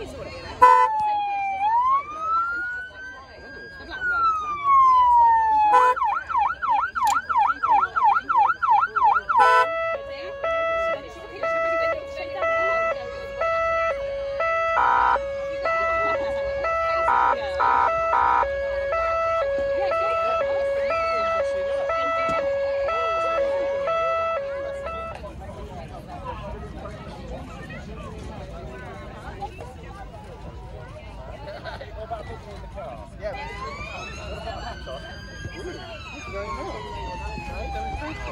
He's Yeah. That, Ooh, very nice. Right, demonstration.